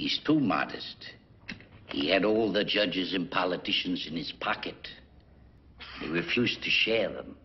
He's too modest. He had all the judges and politicians in his pocket. He refused to share them.